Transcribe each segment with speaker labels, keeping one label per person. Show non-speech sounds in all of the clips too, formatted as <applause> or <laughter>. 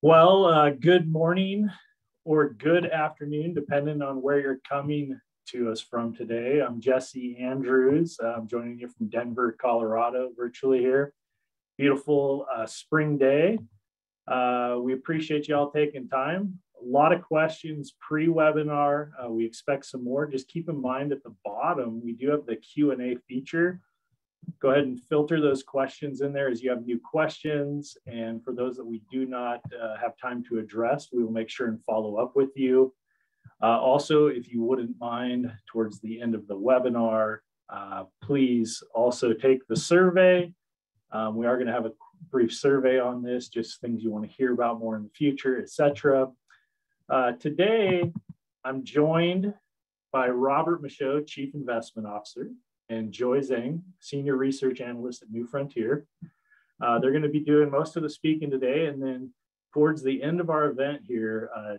Speaker 1: Well, uh, good morning or good afternoon, depending on where you're coming to us from today. I'm Jesse Andrews. I'm joining you from Denver, Colorado, virtually here. Beautiful uh, spring day. Uh, we appreciate you all taking time. A lot of questions pre-webinar. Uh, we expect some more. Just keep in mind at the bottom, we do have the Q&A feature go ahead and filter those questions in there as you have new questions. And for those that we do not uh, have time to address, we will make sure and follow up with you. Uh, also, if you wouldn't mind towards the end of the webinar, uh, please also take the survey. Um, we are going to have a brief survey on this, just things you want to hear about more in the future, etc. Uh, today, I'm joined by Robert Michaud, Chief Investment Officer and Joy Zhang, Senior Research Analyst at New Frontier. Uh, they're going to be doing most of the speaking today. And then towards the end of our event here, uh,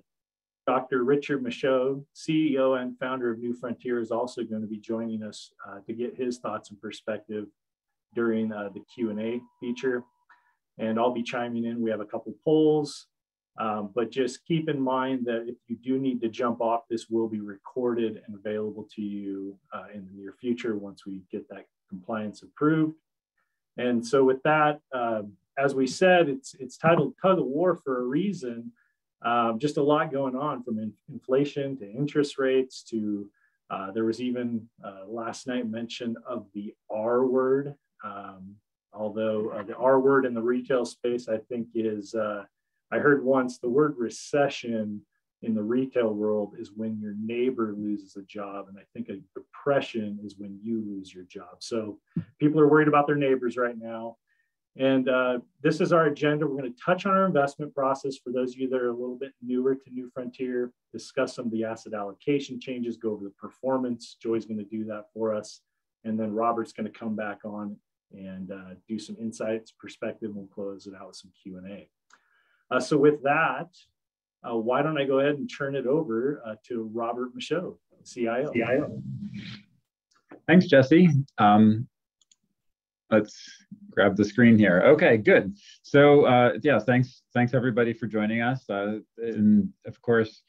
Speaker 1: Dr. Richard Michaud, CEO and founder of New Frontier, is also going to be joining us uh, to get his thoughts and perspective during uh, the Q&A feature. And I'll be chiming in. We have a couple polls um, but just keep in mind that if you do need to jump off, this will be recorded and available to you uh, in the near future once we get that compliance approved. And so with that, um, as we said, it's, it's titled Tug of War for a reason. Um, just a lot going on from in inflation to interest rates to uh, there was even uh, last night mention of the R word. Um, although uh, the R word in the retail space, I think is uh, I heard once the word recession in the retail world is when your neighbor loses a job. And I think a depression is when you lose your job. So people are worried about their neighbors right now. And uh, this is our agenda. We're going to touch on our investment process for those of you that are a little bit newer to New Frontier, discuss some of the asset allocation changes, go over the performance. Joy's going to do that for us. And then Robert's going to come back on and uh, do some insights, perspective, and we'll close it out with some Q&A. Uh, so with that, uh, why don't I go ahead and turn it over uh, to Robert Michaud, CIO. CIO.
Speaker 2: Thanks, Jesse. Um, let's grab the screen here. Okay, good. So uh, yeah, thanks, thanks everybody for joining us. Uh, and of course,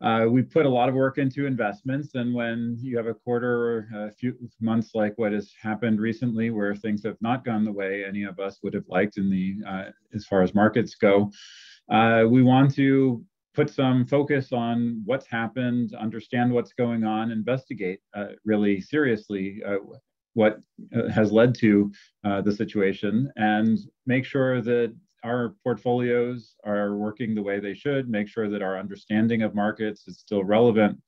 Speaker 2: uh, we put a lot of work into investments, and when you have a quarter or a few months like what has happened recently, where things have not gone the way any of us would have liked in the uh, as far as markets go, uh, we want to put some focus on what's happened, understand what's going on, investigate uh, really seriously uh, what uh, has led to the situation, and make sure that our portfolios are working the way they should, make sure that our understanding of markets is still relevant.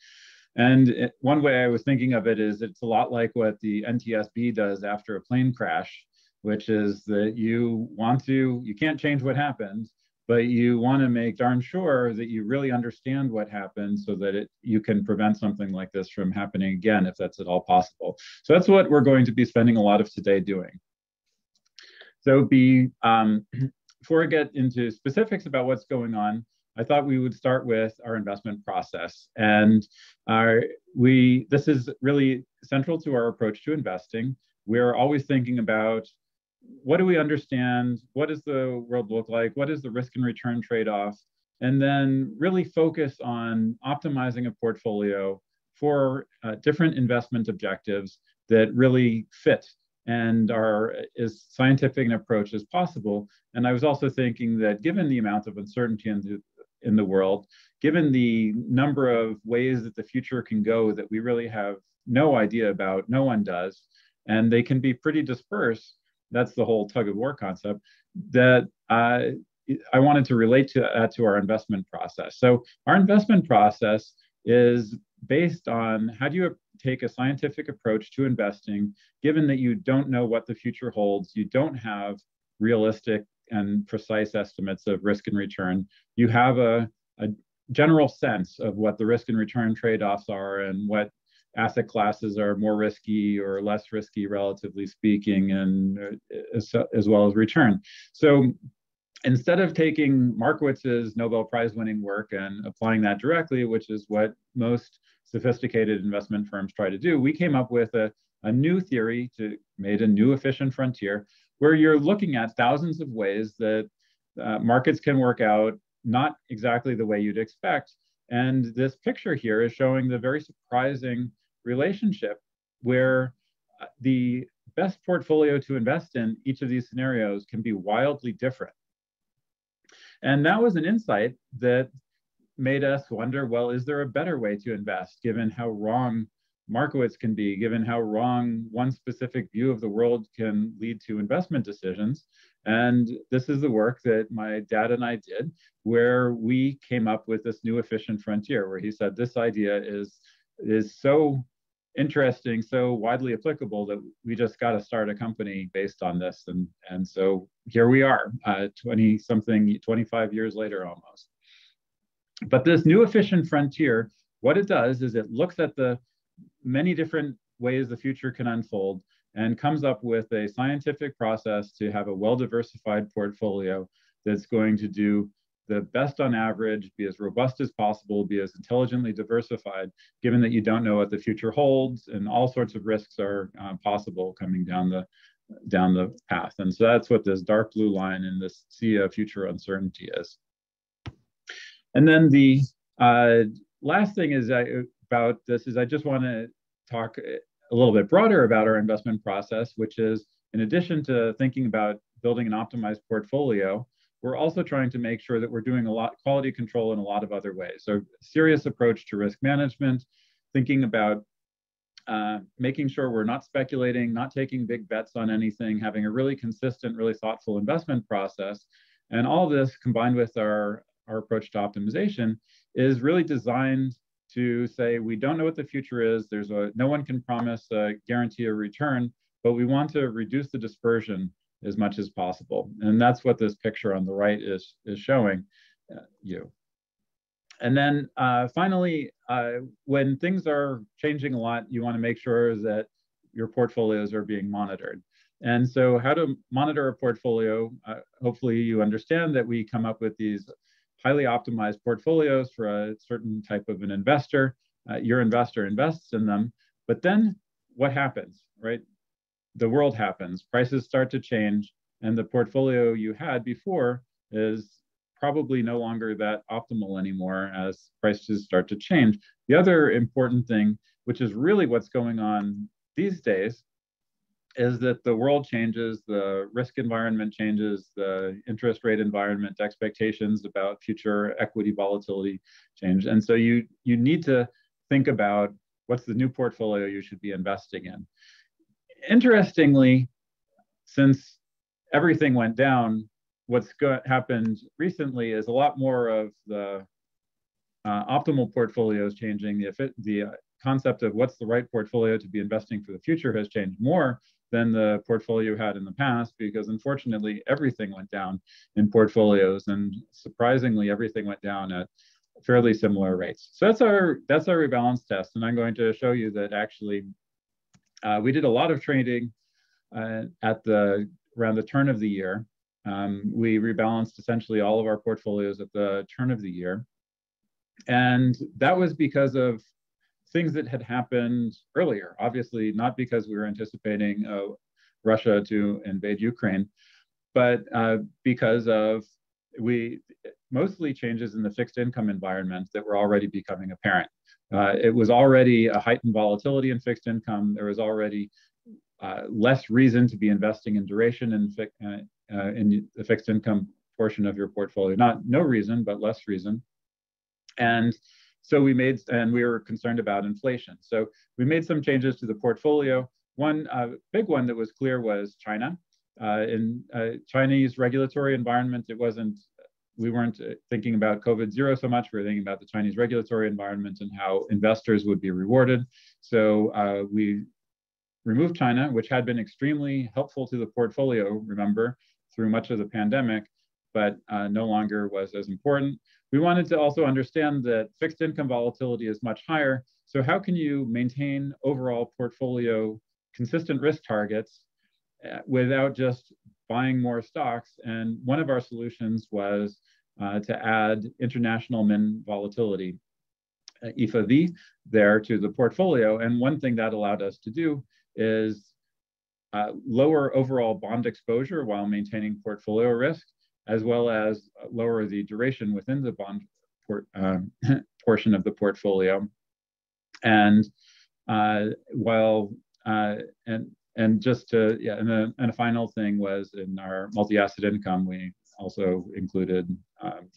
Speaker 2: And it, one way I was thinking of it is it's a lot like what the NTSB does after a plane crash, which is that you want to, you can't change what happened, but you want to make darn sure that you really understand what happened so that it, you can prevent something like this from happening again if that's at all possible. So that's what we're going to be spending a lot of today doing. So be um, <clears throat> before I get into specifics about what's going on, I thought we would start with our investment process. And our, we this is really central to our approach to investing. We're always thinking about what do we understand? What does the world look like? What is the risk and return trade-off? And then really focus on optimizing a portfolio for uh, different investment objectives that really fit and are as scientific an approach as possible. And I was also thinking that given the amount of uncertainty in the, in the world, given the number of ways that the future can go that we really have no idea about, no one does, and they can be pretty dispersed. That's the whole tug of war concept. That uh, I wanted to relate to uh, to our investment process. So our investment process is based on how do you take a scientific approach to investing, given that you don't know what the future holds, you don't have realistic and precise estimates of risk and return. You have a, a general sense of what the risk and return trade offs are and what asset classes are more risky or less risky, relatively speaking, and uh, as, as well as return. So instead of taking Markowitz's Nobel Prize winning work and applying that directly, which is what most sophisticated investment firms try to do, we came up with a, a new theory to made a new efficient frontier where you're looking at thousands of ways that uh, markets can work out not exactly the way you'd expect. And this picture here is showing the very surprising relationship where uh, the best portfolio to invest in each of these scenarios can be wildly different. And that was an insight that made us wonder, well, is there a better way to invest given how wrong Markowitz can be, given how wrong one specific view of the world can lead to investment decisions. And this is the work that my dad and I did, where we came up with this new efficient frontier, where he said this idea is, is so interesting, so widely applicable that we just got to start a company based on this. And, and so here we are, uh, 20 something, 25 years later almost. But this new efficient frontier, what it does is it looks at the many different ways the future can unfold and comes up with a scientific process to have a well-diversified portfolio that's going to do the best on average, be as robust as possible, be as intelligently diversified, given that you don't know what the future holds and all sorts of risks are uh, possible coming down the down the path. And so that's what this dark blue line in this sea of future uncertainty is. And then the uh, last thing is I, about this is I just want to talk a little bit broader about our investment process, which is in addition to thinking about building an optimized portfolio, we're also trying to make sure that we're doing a lot quality control in a lot of other ways. So serious approach to risk management, thinking about uh, making sure we're not speculating, not taking big bets on anything, having a really consistent, really thoughtful investment process. And all this combined with our, our approach to optimization is really designed to say we don't know what the future is. There's a no one can promise a guarantee a return, but we want to reduce the dispersion as much as possible. And that's what this picture on the right is, is showing uh, you. And then uh, finally, uh, when things are changing a lot, you want to make sure that your portfolios are being monitored. And so how to monitor a portfolio, uh, hopefully you understand that we come up with these highly optimized portfolios for a certain type of an investor. Uh, your investor invests in them, but then what happens, right? The world happens, prices start to change, and the portfolio you had before is probably no longer that optimal anymore as prices start to change. The other important thing, which is really what's going on these days, is that the world changes, the risk environment changes, the interest rate environment, expectations about future equity volatility change. And so you, you need to think about what's the new portfolio you should be investing in. Interestingly, since everything went down, what's happened recently is a lot more of the uh, optimal portfolios changing. The, the concept of what's the right portfolio to be investing for the future has changed more than the portfolio had in the past because unfortunately everything went down in portfolios and surprisingly everything went down at fairly similar rates. So that's our that's our rebalance test and I'm going to show you that actually uh, we did a lot of trading uh, at the around the turn of the year. Um, we rebalanced essentially all of our portfolios at the turn of the year. And that was because of things that had happened earlier. Obviously, not because we were anticipating uh, Russia to invade Ukraine, but uh, because of we mostly changes in the fixed income environment that were already becoming apparent. Uh, it was already a heightened volatility in fixed income. There was already uh, less reason to be investing in duration in, uh, uh, in the fixed income portion of your portfolio. Not no reason, but less reason. And so we made, and we were concerned about inflation. So we made some changes to the portfolio. One uh, big one that was clear was China. Uh, in uh, Chinese regulatory environment, it wasn't, we weren't uh, thinking about COVID zero so much, we were thinking about the Chinese regulatory environment and how investors would be rewarded. So uh, we removed China, which had been extremely helpful to the portfolio, remember, through much of the pandemic, but uh, no longer was as important. We wanted to also understand that fixed income volatility is much higher. So how can you maintain overall portfolio consistent risk targets uh, without just buying more stocks? And one of our solutions was uh, to add international min volatility, uh, EFAV, there to the portfolio. And one thing that allowed us to do is uh, lower overall bond exposure while maintaining portfolio risk as well as lower the duration within the bond um, <laughs> portion of the portfolio. And uh, while uh, and and just to yeah, and, and a final thing was in our multi-asset income, we also included um,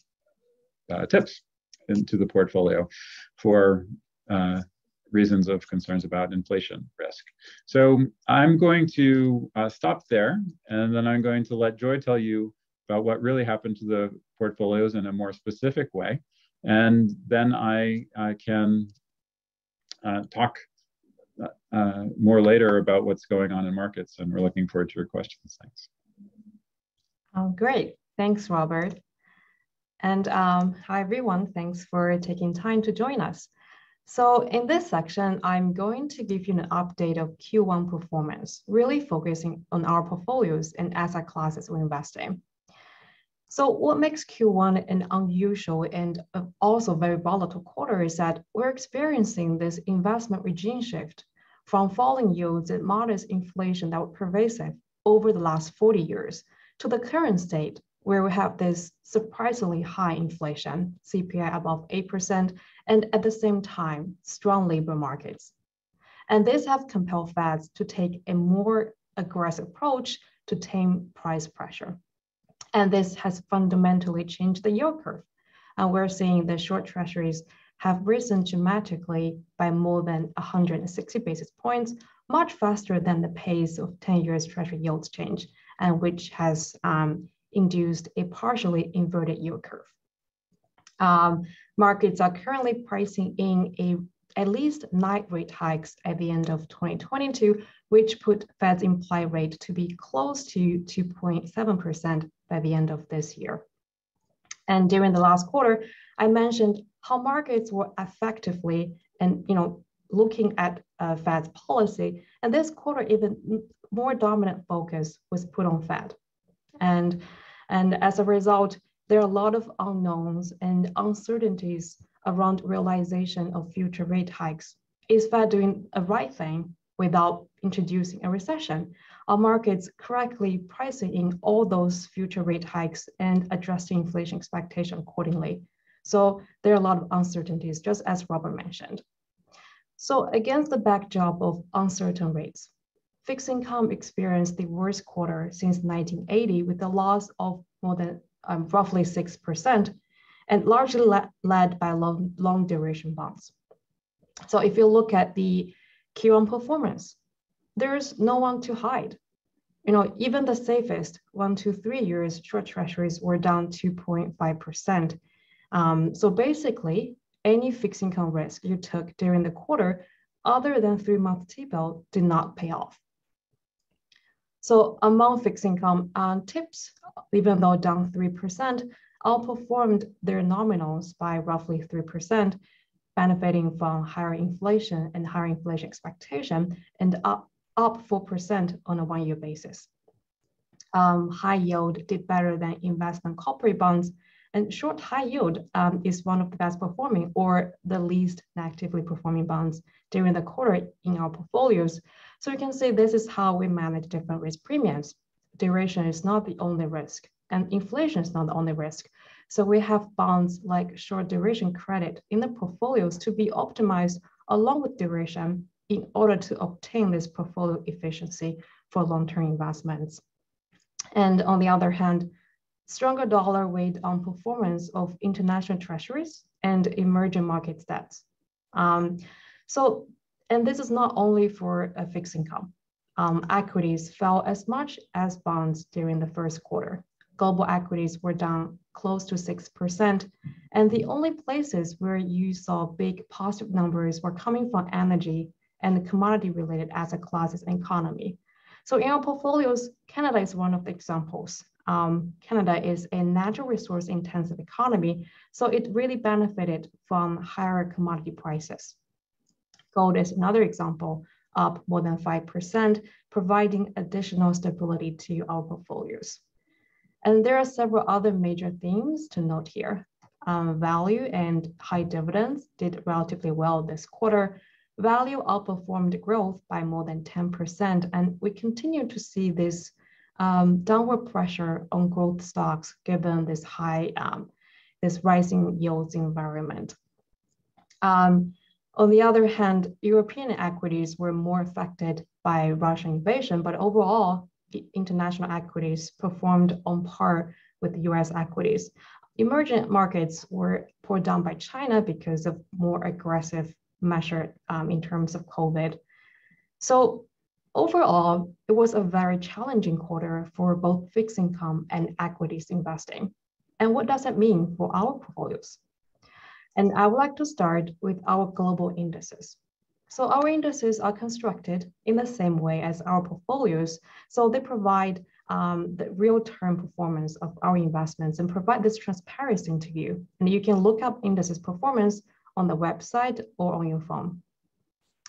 Speaker 2: uh, TIPS into the portfolio for uh, reasons of concerns about inflation risk. So I'm going to uh, stop there, and then I'm going to let Joy tell you about what really happened to the portfolios in a more specific way. And then I, I can uh, talk uh, more later about what's going on in markets, and we're looking forward to your questions. Thanks.
Speaker 3: Oh, great. Thanks, Robert. And um, hi, everyone. Thanks for taking time to join us. So in this section, I'm going to give you an update of Q1 performance, really focusing on our portfolios and asset classes we invest in. So what makes Q1 an unusual and uh, also very volatile quarter is that we're experiencing this investment regime shift from falling yields and modest inflation that were pervasive over the last 40 years to the current state where we have this surprisingly high inflation, CPI above 8%, and at the same time, strong labor markets. And this has compelled Feds to take a more aggressive approach to tame price pressure. And this has fundamentally changed the yield curve. And we're seeing the short treasuries have risen dramatically by more than 160 basis points, much faster than the pace of 10 years treasury yields change, and which has um, induced a partially inverted yield curve. Um, markets are currently pricing in a at least nine rate hikes at the end of 2022, which put Fed's implied rate to be close to 2.7% by the end of this year. And during the last quarter, I mentioned how markets were effectively and you know looking at uh, Fed's policy. And this quarter, even more dominant focus was put on Fed. And, and as a result, there are a lot of unknowns and uncertainties around realization of future rate hikes. Is Fed doing a right thing without introducing a recession? Are markets correctly pricing in all those future rate hikes and adjusting inflation expectation accordingly? So there are a lot of uncertainties, just as Robert mentioned. So against the backdrop of uncertain rates, fixed income experienced the worst quarter since 1980 with a loss of more than um, roughly 6%, and largely le led by long, long duration bonds. So if you look at the Q1 performance, there's no one to hide. You know, even the safest one to three years short treasuries were down 2.5%. Um, so basically, any fixed income risk you took during the quarter other than three-month T-bill did not pay off. So among fixed income and TIPS, even though down 3%, outperformed their nominals by roughly 3%, benefiting from higher inflation and higher inflation expectation, and up, up 4% on a one-year basis. Um, high yield did better than investment corporate bonds, and short high yield um, is one of the best performing or the least negatively performing bonds during the quarter in our portfolios. So you can see this is how we manage different risk premiums. Duration is not the only risk and inflation is not the only risk. So we have bonds like short duration credit in the portfolios to be optimized along with duration in order to obtain this portfolio efficiency for long-term investments. And on the other hand, stronger dollar weighed on performance of international treasuries and emerging market debts. Um, so, and this is not only for a fixed income. Um, equities fell as much as bonds during the first quarter. Global equities were down close to 6%. And the only places where you saw big positive numbers were coming from energy and commodity related asset classes and economy. So in our portfolios, Canada is one of the examples um, Canada is a natural resource intensive economy, so it really benefited from higher commodity prices. Gold is another example, up more than 5%, providing additional stability to our portfolios. And there are several other major themes to note here. Um, value and high dividends did relatively well this quarter. Value outperformed growth by more than 10%, and we continue to see this um, downward pressure on growth stocks given this high, um, this rising yields environment. Um, on the other hand, European equities were more affected by Russian invasion, but overall, international equities performed on par with the US equities. Emerging markets were pulled down by China because of more aggressive measure um, in terms of COVID. So overall, it was a very challenging quarter for both fixed income and equities investing. And what does that mean for our portfolios? And I would like to start with our global indices. So our indices are constructed in the same way as our portfolios. So they provide um, the real-term performance of our investments and provide this transparency to you. And you can look up indices performance on the website or on your phone.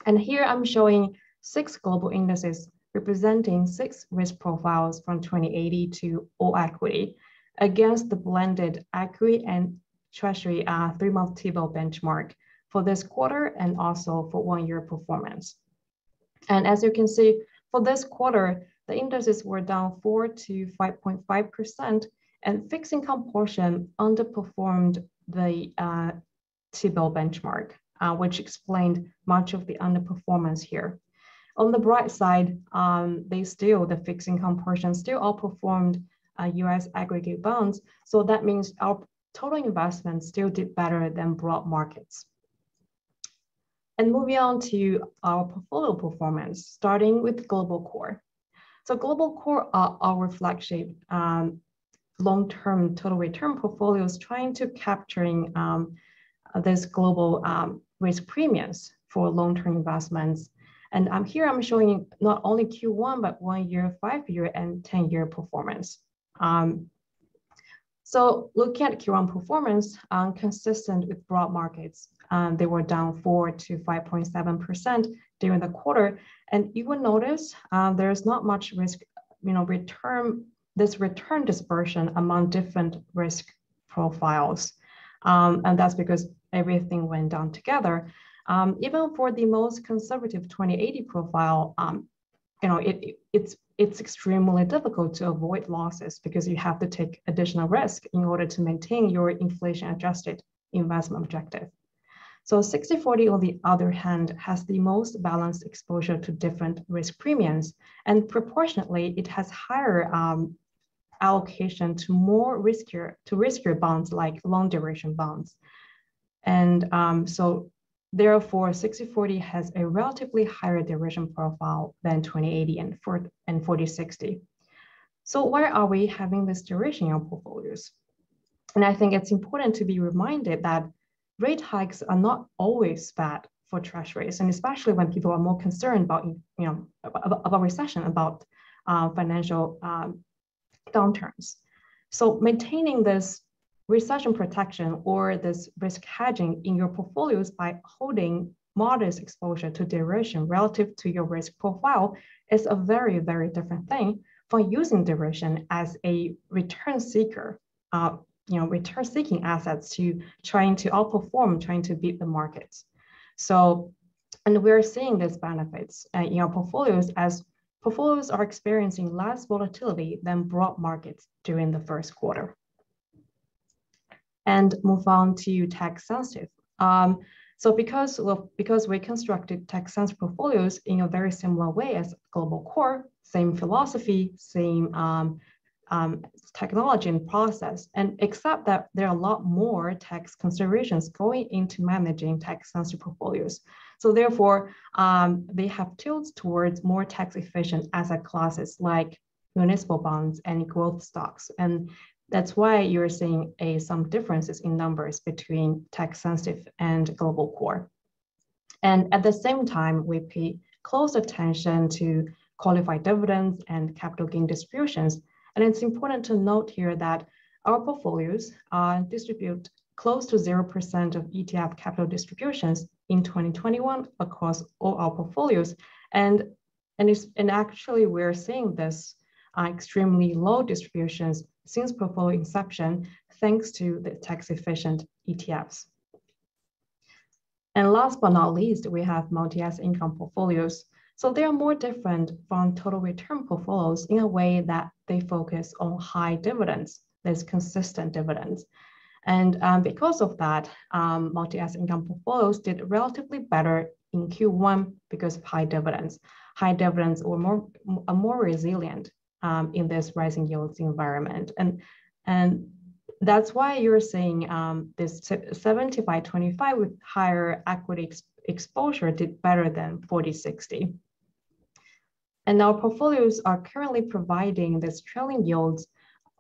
Speaker 3: And here I'm showing six global indices representing six risk profiles from 2080 to all equity against the blended equity and treasury uh, three-month T-bill benchmark for this quarter and also for one year performance. And as you can see, for this quarter, the indices were down 4 to 5.5%, and fixed income portion underperformed the uh, T-bill benchmark, uh, which explained much of the underperformance here. On the bright side, um, they still, the fixed income portion still outperformed uh, US aggregate bonds. So that means our total investment still did better than broad markets. And moving on to our portfolio performance, starting with Global Core. So Global Core are our flagship um, long-term total return portfolios trying to capturing um, this global um, risk premiums for long-term investments. And um, here I'm showing not only Q1, but one year, five year, and 10 year performance. Um, so looking at Q1 performance, um, consistent with broad markets, um, they were down 4 to 5.7% during the quarter. And you will notice uh, there's not much risk, you know, return, this return dispersion among different risk profiles. Um, and that's because everything went down together. Um, even for the most conservative 2080 profile, um, you know, it, it's it's extremely difficult to avoid losses because you have to take additional risk in order to maintain your inflation adjusted investment objective. So 6040 on the other hand has the most balanced exposure to different risk premiums and proportionately it has higher um, allocation to more riskier to riskier bonds like long duration bonds. And um, so therefore 6040 has a relatively higher duration profile than 2080 and, and 4060. So why are we having this duration in our portfolios? And I think it's important to be reminded that rate hikes are not always bad for treasuries, and especially when people are more concerned about, you know, about, recession, about uh, financial um, downturns. So maintaining this recession protection or this risk hedging in your portfolios by holding modest exposure to duration relative to your risk profile is a very, very different thing from using duration as a return seeker uh, you know, return seeking assets to trying to outperform, trying to beat the market. So, and we're seeing these benefits uh, in our portfolios as portfolios are experiencing less volatility than broad markets during the first quarter. And move on to tax sensitive. Um, so because, well, because we constructed tax sensitive portfolios in a very similar way as global core, same philosophy, same um, um, technology and process, and except that there are a lot more tax considerations going into managing tax sensitive portfolios. So therefore, um, they have tilts towards more tax efficient asset classes like municipal bonds and growth stocks. And that's why you're seeing a, some differences in numbers between tax sensitive and global core. And at the same time, we pay close attention to qualified dividends and capital gain distributions and it's important to note here that our portfolios uh, distribute close to 0% of ETF capital distributions in 2021 across all our portfolios. And, and, and actually, we're seeing this uh, extremely low distributions since portfolio inception, thanks to the tax efficient ETFs. And last but not least, we have multi-asset income portfolios. So they are more different from total return portfolios in a way that they focus on high dividends, there's consistent dividends. And um, because of that, um, multi-asset income portfolios did relatively better in Q1 because of high dividends. High dividends were more, are more resilient um, in this rising yields environment. And, and that's why you're seeing um, this 70 by 25 with higher equity ex exposure did better than 40 60. And our portfolios are currently providing this trailing yields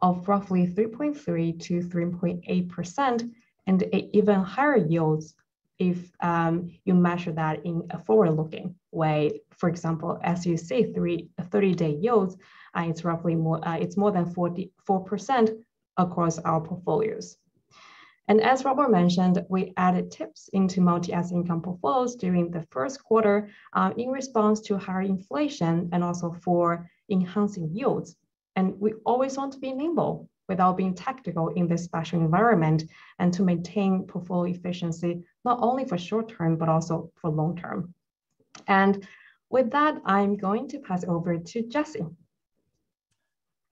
Speaker 3: of roughly 3.3 to 3.8% and even higher yields if um, you measure that in a forward-looking way. For example, as you see, 30-day yields, uh, it's roughly more, uh, it's more than 44% across our portfolios. And as Robert mentioned, we added TIPS into multi-asset income portfolios during the first quarter uh, in response to higher inflation and also for enhancing yields. And we always want to be nimble without being tactical in this special environment and to maintain portfolio efficiency, not only for short term, but also for long term. And with that, I'm going to pass over to Jesse.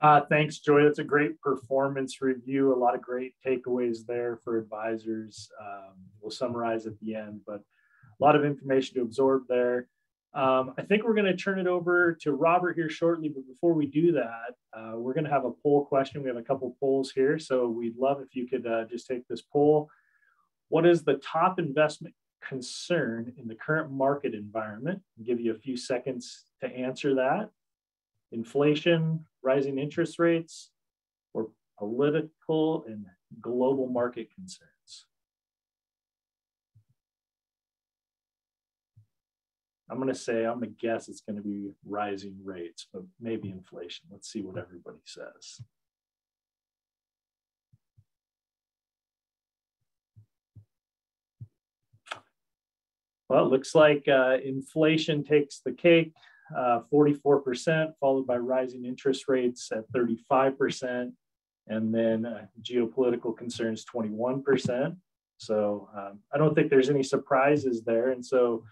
Speaker 1: Uh, thanks, Joy. That's a great performance review. A lot of great takeaways there for advisors. Um, we'll summarize at the end, but a lot of information to absorb there. Um, I think we're going to turn it over to Robert here shortly, but before we do that, uh, we're going to have a poll question. We have a couple polls here, so we'd love if you could uh, just take this poll. What is the top investment concern in the current market environment? I'll give you a few seconds to answer that. Inflation, rising interest rates, or political and global market concerns? I'm going to say, I'm going to guess it's going to be rising rates, but maybe inflation. Let's see what everybody says. Well, it looks like uh, inflation takes the cake, uh, 44%, followed by rising interest rates at 35%, and then uh, geopolitical concerns 21%. So um, I don't think there's any surprises there. And so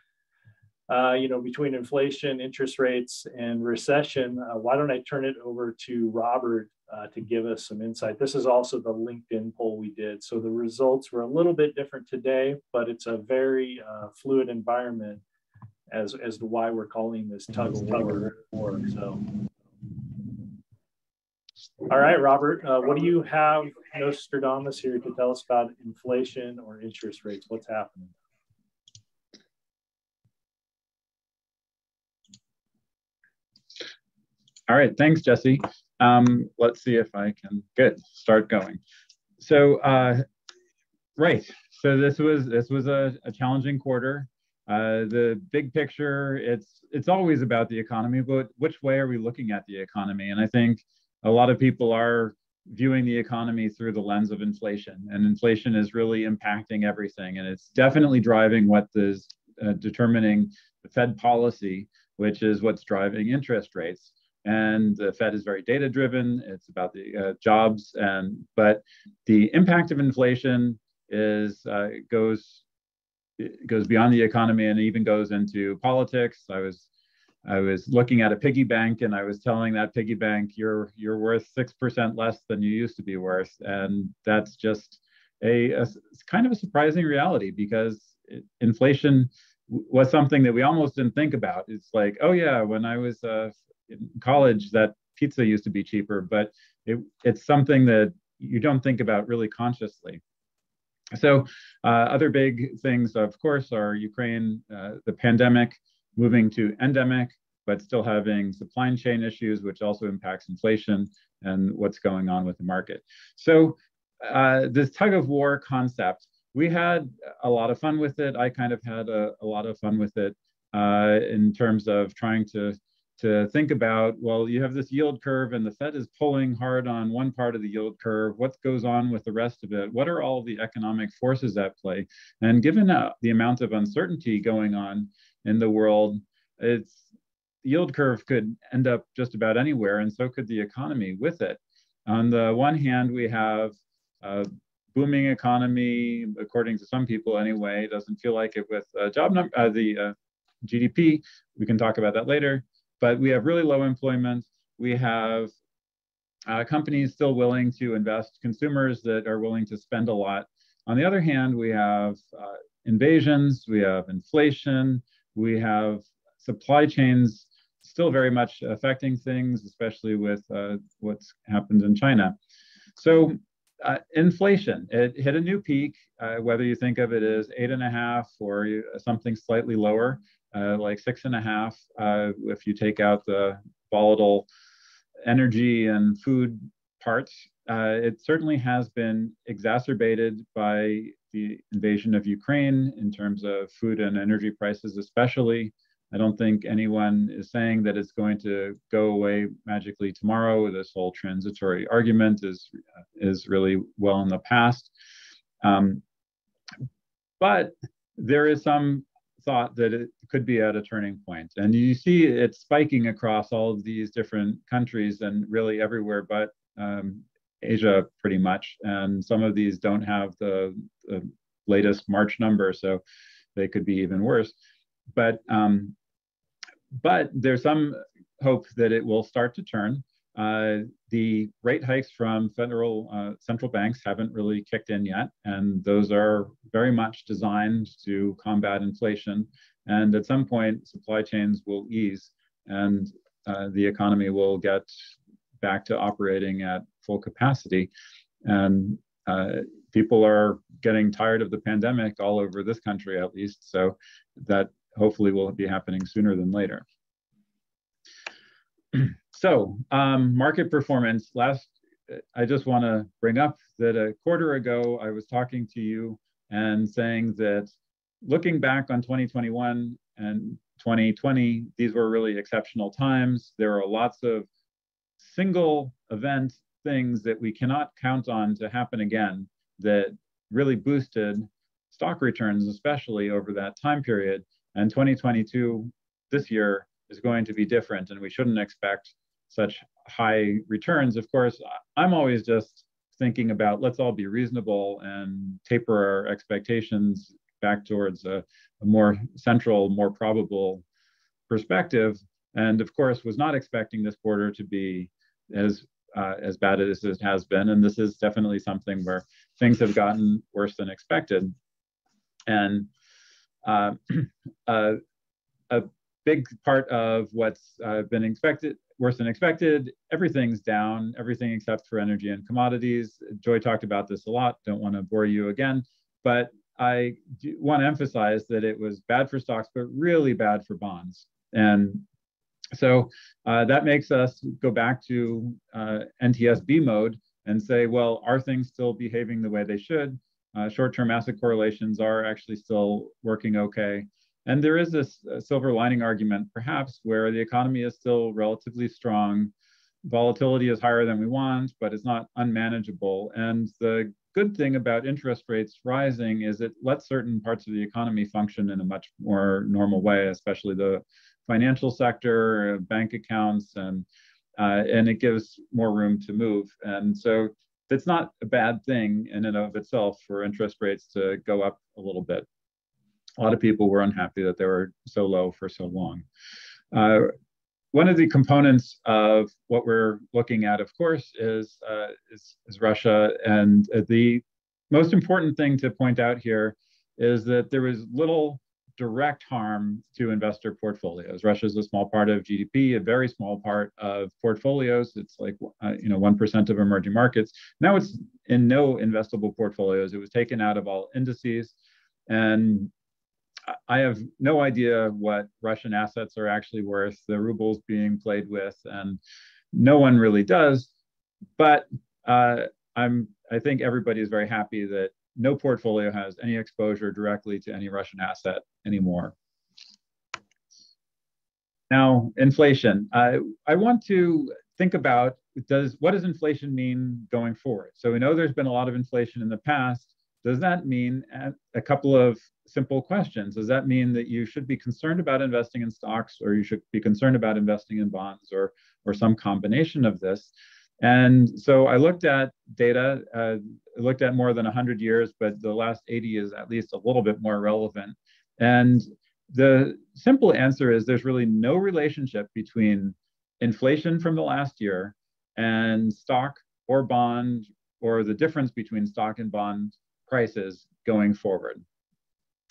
Speaker 1: uh, you know, between inflation, interest rates, and recession, uh, why don't I turn it over to Robert uh, to give us some insight? This is also the LinkedIn poll we did. So the results were a little bit different today, but it's a very uh, fluid environment as, as to why we're calling this tug of war. So, all right, Robert, uh, what do you have Nostradamus here to tell us about inflation or interest rates? What's happening?
Speaker 2: All right, thanks, Jesse. Um, let's see if I can, good, start going. So, uh, right, so this was this was a, a challenging quarter. Uh, the big picture, it's it's always about the economy, but which way are we looking at the economy? And I think a lot of people are viewing the economy through the lens of inflation, and inflation is really impacting everything, and it's definitely driving what is uh, determining the Fed policy, which is what's driving interest rates and the Fed is very data driven. It's about the uh, jobs, and but the impact of inflation is uh, goes goes beyond the economy and even goes into politics. I was I was looking at a piggy bank and I was telling that piggy bank you're you're worth six percent less than you used to be worth, and that's just a, a kind of a surprising reality because it, inflation was something that we almost didn't think about. It's like, oh yeah, when I was uh, in college that pizza used to be cheaper, but it, it's something that you don't think about really consciously. So uh, other big things, of course, are Ukraine, uh, the pandemic, moving to endemic, but still having supply chain issues, which also impacts inflation and what's going on with the market. So uh, this tug of war concept, we had a lot of fun with it. I kind of had a, a lot of fun with it uh, in terms of trying to to think about well you have this yield curve and the fed is pulling hard on one part of the yield curve what goes on with the rest of it what are all the economic forces at play and given uh, the amount of uncertainty going on in the world it's yield curve could end up just about anywhere and so could the economy with it on the one hand we have a booming economy according to some people anyway doesn't feel like it with uh, job number uh, the uh, GDP. We can talk about that later. But we have really low employment. We have uh, companies still willing to invest, consumers that are willing to spend a lot. On the other hand, we have uh, invasions, we have inflation, we have supply chains still very much affecting things, especially with uh, what's happened in China. So uh, inflation, it hit a new peak, uh, whether you think of it as eight and a half or something slightly lower, uh, like six and a half, uh, if you take out the volatile energy and food parts. Uh, it certainly has been exacerbated by the invasion of Ukraine in terms of food and energy prices, especially. I don't think anyone is saying that it's going to go away magically tomorrow. This whole transitory argument is is really well in the past. Um, but there is some thought that it could be at a turning point. And you see it spiking across all of these different countries and really everywhere but um, Asia, pretty much. And some of these don't have the, the, latest March number, so they could be even worse. But um, but there's some hope that it will start to turn. Uh, the rate hikes from federal uh, central banks haven't really kicked in yet, and those are very much designed to combat inflation. And at some point, supply chains will ease, and uh, the economy will get back to operating at full capacity. And uh, people are getting tired of the pandemic all over this country, at least. So that hopefully will be happening sooner than later. <clears throat> so um, market performance. Last i just want to bring up that a quarter ago i was talking to you and saying that looking back on 2021 and 2020 these were really exceptional times. There are lots of single event things that we cannot count on to happen again that really boosted stock returns especially over that time period. And 2022 this year is going to be different and we shouldn't expect such high returns. Of course, I'm always just thinking about let's all be reasonable and taper our expectations back towards a, a more central, more probable perspective. And of course, was not expecting this quarter to be as uh, as bad as it has been. And this is definitely something where things have gotten worse than expected. And uh, <clears throat> uh, a big part of what's uh, been expected, worse than expected. Everything's down, everything except for energy and commodities. Joy talked about this a lot. Don't want to bore you again, but I want to emphasize that it was bad for stocks, but really bad for bonds. And so uh, that makes us go back to uh, NTSB mode and say, well, are things still behaving the way they should? Uh, short-term asset correlations are actually still working okay. And there is this uh, silver lining argument, perhaps, where the economy is still relatively strong. Volatility is higher than we want, but it's not unmanageable. And the good thing about interest rates rising is it lets certain parts of the economy function in a much more normal way, especially the financial sector, bank accounts, and uh, and it gives more room to move. And so it's not a bad thing in and of itself for interest rates to go up a little bit a lot of people were unhappy that they were so low for so long. Uh, one of the components of what we're looking at, of course, is, uh, is, is, Russia. And the most important thing to point out here is that there was little direct harm to investor portfolios. Russia is a small part of GDP, a very small part of portfolios. It's like uh, you know one percent of emerging markets. Now it's in no investable portfolios. It was taken out of all indices, and I have no idea what Russian assets are actually worth. The rubles being played with, and no one really does. But uh, I'm, I think everybody is very happy that no portfolio has any exposure directly to any Russian asset anymore. Now, inflation. I, I want to think about does what does inflation mean going forward? So we know there's been a lot of inflation in the past. Does that mean a couple of simple questions. Does that mean that you should be concerned about investing in stocks or you should be concerned about investing in bonds or, or some combination of this? And so I looked at data, uh, looked at more than 100 years, but the last 80 is at least a little bit more relevant. And the simple answer is there's really no relationship between inflation from the last year and stock or bond or the difference between stock and bond prices going forward.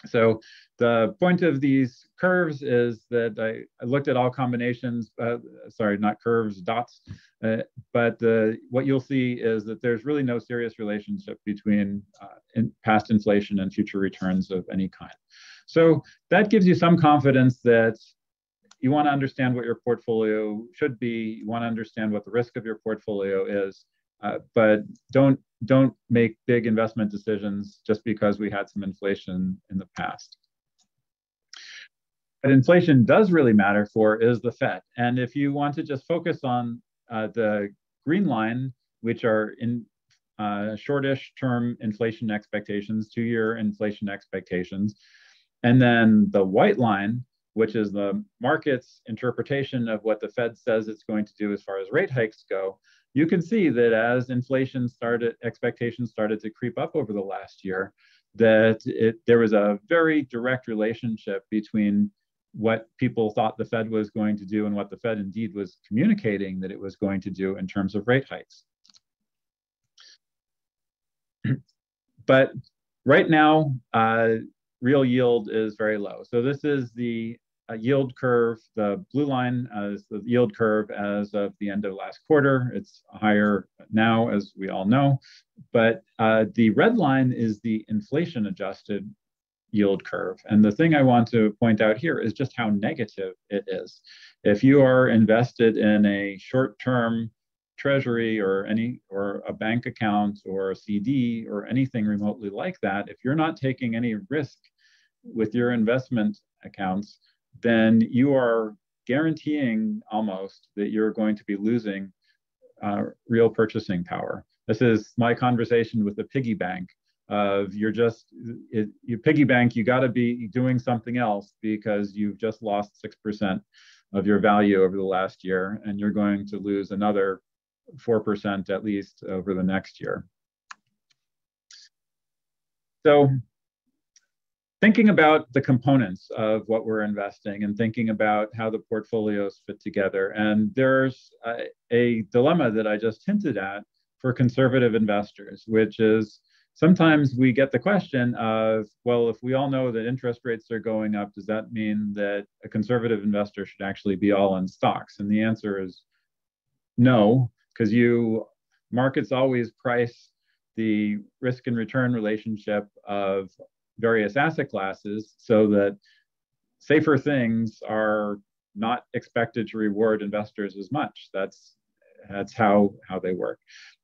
Speaker 2: So the point of these curves is that I, I looked at all combinations, uh, sorry, not curves, dots, uh, but the, what you'll see is that there's really no serious relationship between uh, in past inflation and future returns of any kind. So that gives you some confidence that you want to understand what your portfolio should be, you want to understand what the risk of your portfolio is, uh, but don't don't make big investment decisions just because we had some inflation in the past. What inflation does really matter for is the Fed. And if you want to just focus on uh, the green line, which are in uh, shortish term inflation expectations, two year inflation expectations, and then the white line, which is the market's interpretation of what the Fed says it's going to do as far as rate hikes go, you can see that as inflation started, expectations started to creep up over the last year, that it, there was a very direct relationship between what people thought the Fed was going to do and what the Fed indeed was communicating that it was going to do in terms of rate hikes. <clears throat> but right now, uh, real yield is very low. So this is the a yield curve. The blue line is the yield curve as of the end of last quarter. It's higher now, as we all know. But uh, the red line is the inflation adjusted yield curve. And the thing I want to point out here is just how negative it is. If you are invested in a short term treasury or any or a bank account or a CD or anything remotely like that, if you're not taking any risk with your investment accounts, then you are guaranteeing almost that you're going to be losing uh, real purchasing power. This is my conversation with the piggy bank of you're just it, you piggy bank you got to be doing something else because you've just lost 6% of your value over the last year and you're going to lose another 4% at least over the next year so thinking about the components of what we're investing and thinking about how the portfolios fit together. And there's a, a, dilemma that I just hinted at for conservative investors, which is sometimes we get the question of, well, if we all know that interest rates are going up, does that mean that a conservative investor should actually be all in stocks? And the answer is no, because you markets always price the risk and return relationship of various asset classes so that safer things are not expected to reward investors as much. That's that's how how they work.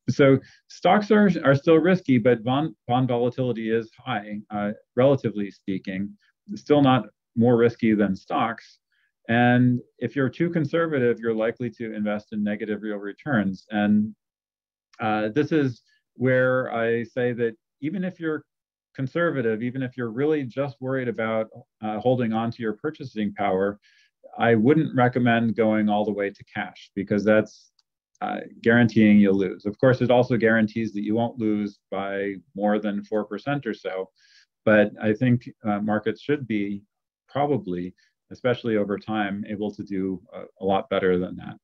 Speaker 2: So stocks are are still risky, but bond bond volatility is high, uh, relatively speaking. Still not more risky than stocks. And if you're too conservative, you're likely to invest in negative real returns. And uh, this is where I say that even if you're conservative, even if you're really just worried about uh, holding on to your purchasing power, I wouldn't recommend going all the way to cash because that's uh, guaranteeing you'll lose. Of course, it also guarantees that you won't lose by more than 4% or so. But I think uh, markets should be probably, especially over time, able to do a, a lot better than that.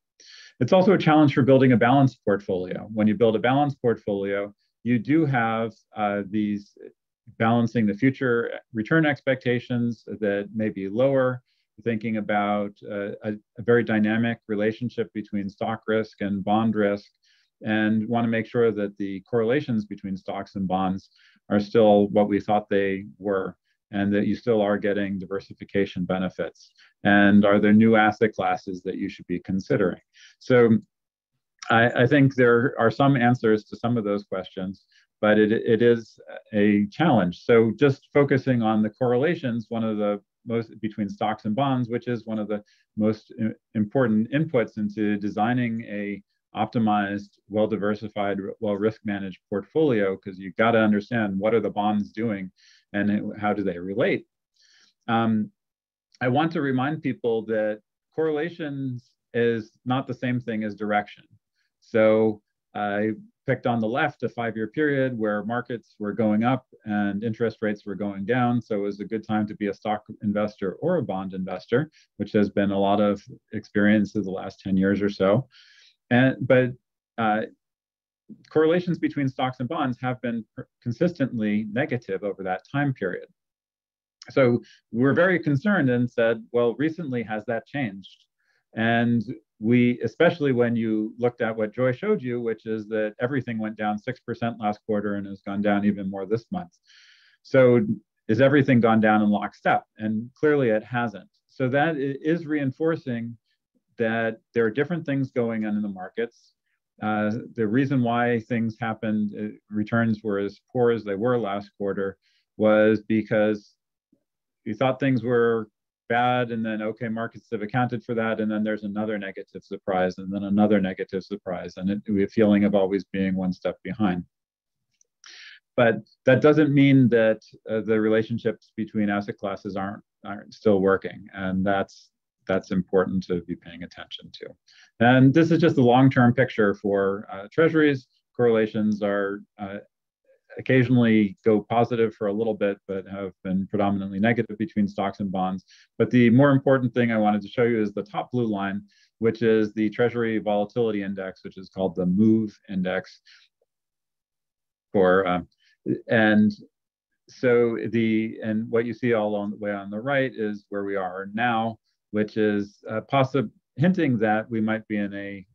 Speaker 2: It's also a challenge for building a balanced portfolio. When you build a balanced portfolio, you do have uh, these balancing the future return expectations that may be lower, thinking about uh, a, a, very dynamic relationship between stock risk and bond risk, and want to make sure that the correlations between stocks and bonds are still what we thought they were, and that you still are getting diversification benefits. And are there new asset classes that you should be considering? So I, I think there are some answers to some of those questions but it, it is a challenge. So just focusing on the correlations, one of the most between stocks and bonds, which is one of the most important inputs into designing a optimized, well-diversified, well-risk managed portfolio, because you've got to understand what are the bonds doing and how do they relate. Um, I want to remind people that correlations is not the same thing as direction. So I picked on the left a five-year period where markets were going up and interest rates were going down. So it was a good time to be a stock investor or a bond investor, which has been a lot of experience of the last 10 years or so. And but uh, correlations between stocks and bonds have been consistently negative over that time period. So we're very concerned and said, well, recently has that changed? And we, especially when you looked at what Joy showed you, which is that everything went down 6% last quarter and has gone down even more this month. So is everything gone down in lockstep? And clearly it hasn't. So that is reinforcing that there are different things going on in the markets. Uh, the reason why things happened, uh, returns were as poor as they were last quarter, was because you thought things were bad and then okay markets have accounted for that and then there's another negative surprise and then another negative surprise and it, a feeling of always being one step behind. But that doesn't mean that uh, the relationships between asset classes aren't aren't still working and that's that's important to be paying attention to. And this is just a long-term picture for uh, treasuries. Correlations are uh, occasionally go positive for a little bit, but have been predominantly negative between stocks and bonds. But the more important thing I wanted to show you is the top blue line, which is the Treasury Volatility Index, which is called the MOVE Index. For uh, and so the and what you see all on the way on the right is where we are now, which is uh, possible hinting that we might be in a,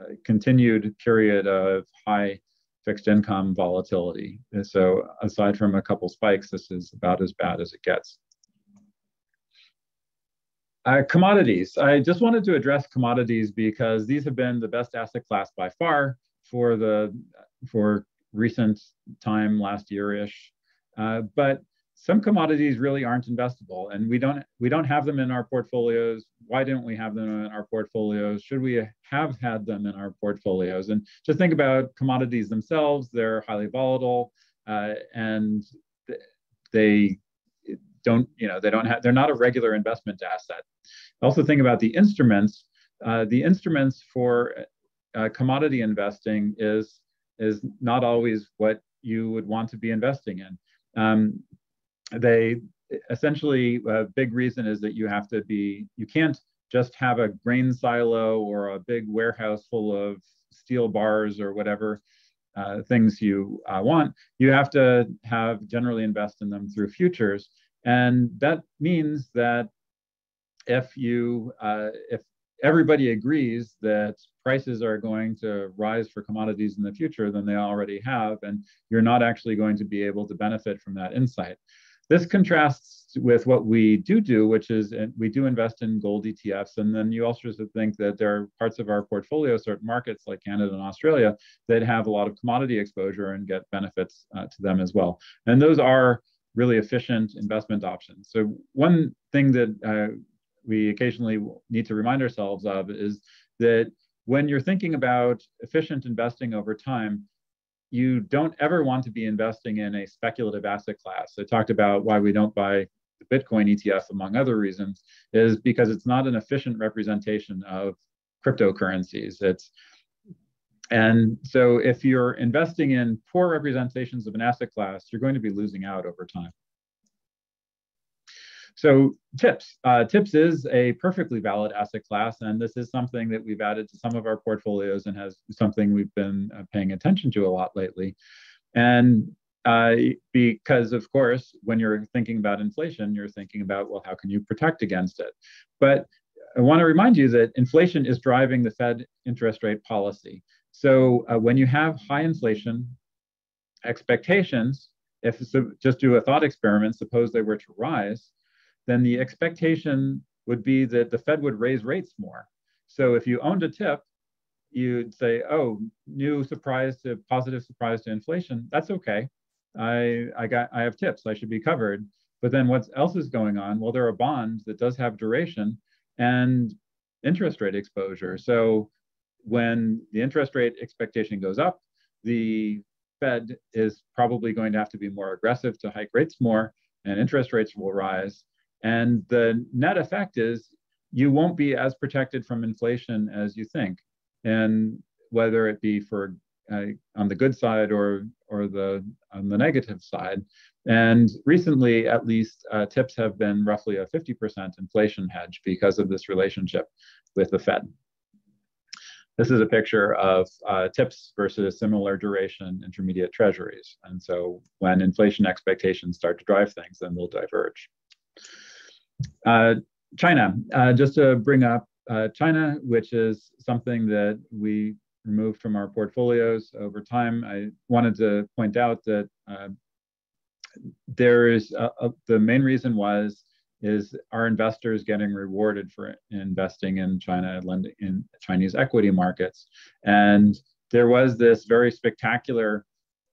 Speaker 2: a continued period of high fixed income volatility. And so aside from a couple spikes, this is about as bad as it gets. Uh, commodities. I just wanted to address commodities because these have been the best asset class by far for the for recent time last year-ish. Uh, but some commodities really aren't investable and we don't we don't have them in our portfolios. Why didn't we have them in our portfolios? Should we have had them in our portfolios? And just think about commodities themselves. They're highly volatile uh, and they don't you know they don't have they're not a regular investment asset. Also think about the instruments. Uh, the instruments for uh, commodity investing is is not always what you would want to be investing in. Um, they essentially a big reason is that you have to be you can't just have a grain silo or a big warehouse full of steel bars or whatever uh, things you uh, want. You have to have generally invest in them through futures. And that means that if you uh, if everybody agrees that prices are going to rise for commodities in the future than they already have and you're not actually going to be able to benefit from that insight this contrasts with what we do do, which is uh, we do invest in gold ETFs. And then you also think that there are parts of our portfolio, certain markets like Canada and Australia, that have a lot of commodity exposure and get benefits uh, to them as well. And those are really efficient investment options. So one thing that uh, we occasionally need to remind ourselves of is that when you're thinking about efficient investing over time, you don't ever want to be investing in a speculative asset class. I talked about why we don't buy the Bitcoin ETF, among other reasons, is because it's not an efficient representation of cryptocurrencies. It's and so if you're investing in poor representations of an asset class, you're going to be losing out over time. So TIPS. Uh, TIPS is a perfectly valid asset class, and this is something that we've added to some of our portfolios and has something we've been uh, paying attention to a lot lately. And uh, because, of course, when you're thinking about inflation, you're thinking about, well, how can you protect against it? But I want to remind you that inflation is driving the Fed interest rate policy. So uh, when you have high inflation, expectations, if so just do a thought experiment, suppose they were to rise, then the expectation would be that the Fed would raise rates more. So if you owned a tip, you'd say, oh, new surprise to positive surprise to inflation. That's okay. I, I got I have TIPS. I should be covered. But then what else is going on? Well, there are bonds that does have duration and interest rate exposure. So when the interest rate expectation goes up, the Fed is probably going to have to be more aggressive to hike rates more, and interest rates will rise. And the net effect is you won't be as protected from inflation as you think. And whether it be for uh, on the good side or or the on the negative side. And recently, at least, uh, TIPS have been roughly a 50% inflation hedge because of this relationship with the Fed. This is a picture of uh, TIPS versus similar duration intermediate treasuries. And so when inflation expectations start to drive things, then they'll diverge. Uh, China, uh, just to bring up uh, China, which is something that we removed from our portfolios over time. I wanted to point out that there is a, a, the main reason was is our investors getting rewarded for investing in China, lending in Chinese equity markets, and there was this very spectacular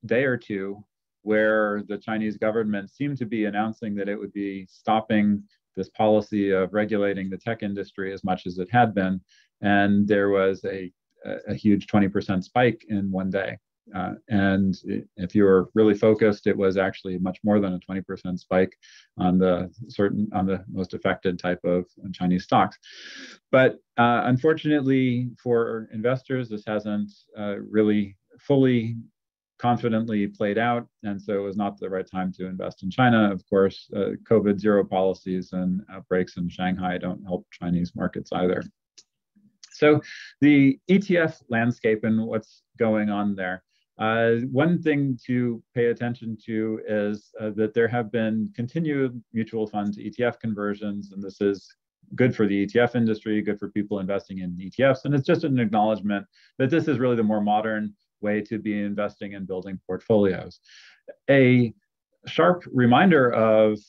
Speaker 2: day or two where the Chinese government seemed to be announcing that it would be stopping this policy of regulating the tech industry as much as it had been, and there was a a, huge 20% spike in one day. Uh, and if you were really focused, it was actually much more than a 20% spike on the certain on the most affected type of Chinese stocks. But uh, unfortunately for investors, this hasn't uh, really fully confidently played out, and so it was not the right time to invest in China. Of course, uh, COVID zero policies and outbreaks in Shanghai don't help Chinese markets either. So the ETF landscape and what's going on there. Uh, one thing to pay attention to is uh, that there have been continued mutual fund to ETF conversions, and this is good for the ETF industry, good for people investing in ETFs, and it's just an acknowledgement that this is really the more modern way to be investing and building portfolios. A sharp reminder of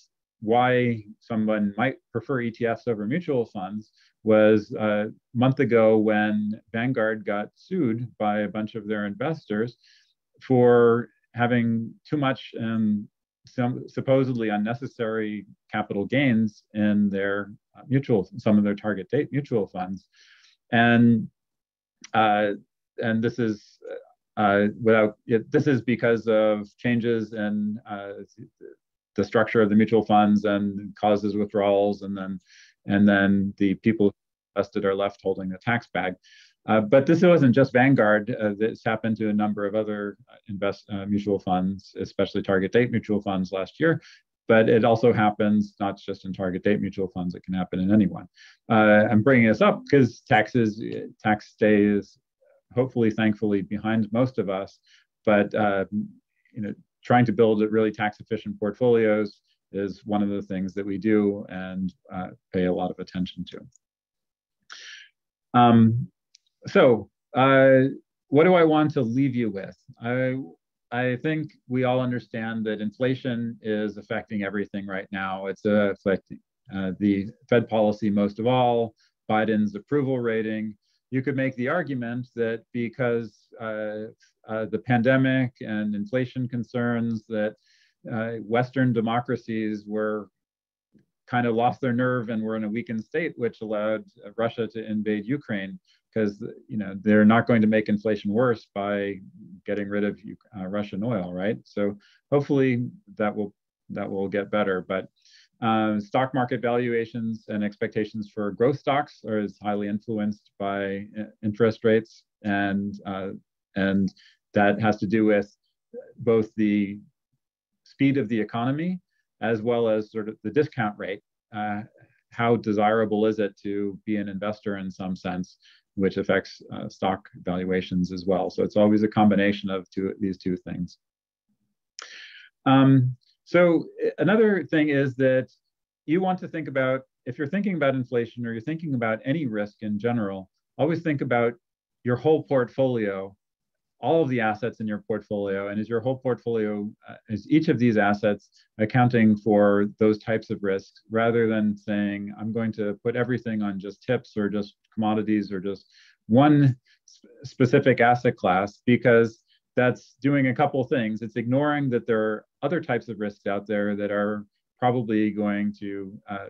Speaker 2: why someone might prefer ETFs over mutual funds was a month ago when Vanguard got sued by a bunch of their investors for having too much and some supposedly unnecessary capital gains in their mutual some of their target date mutual funds and uh, and this is uh, without it, this is because of changes in uh, the structure of the mutual funds and causes withdrawals and then and then the people invested are left holding the tax bag. Uh, but this wasn't just Vanguard. Uh, this happened to a number of other uh, invest uh, mutual funds, especially target date mutual funds last year. But it also happens not just in target date mutual funds; it can happen in anyone. Uh, I'm bringing this up because taxes, tax day is hopefully, thankfully, behind most of us. But uh, you know, trying to build really tax efficient portfolios is one of the things that we do and pay a lot of attention to. Um, so, uh, what do I want to leave you with? I I think we all understand that inflation is affecting everything right now. It's uh, affecting uh, the Fed policy most of all, Biden's approval rating. You could make the argument that because uh, uh the pandemic and inflation concerns, that uh, Western democracies were kind of lost their nerve and were in a weakened state, which allowed Russia to invade Ukraine because you know they're not going to make inflation worse by getting rid of uh, Russian oil, right? So hopefully that will that will get better. But uh, stock market valuations and expectations for growth stocks are is highly influenced by uh, interest rates, and uh, and that has to do with both the speed of the economy as well as sort of the discount rate. Uh, how desirable is it to be an investor in some sense, which affects uh, stock valuations as well. So it's always a combination of two, these two things. Um, so another thing is that you want to think about, if you're thinking about inflation or you're thinking about any risk in general, always think about your whole portfolio all of the assets in your portfolio and is your whole portfolio uh, is each of these assets accounting for those types of risks rather than saying i'm going to put everything on just TIPS or just commodities or just one sp- specific asset class because that's doing a couple things. It's ignoring that there other types of risks out there that are probably going to uh,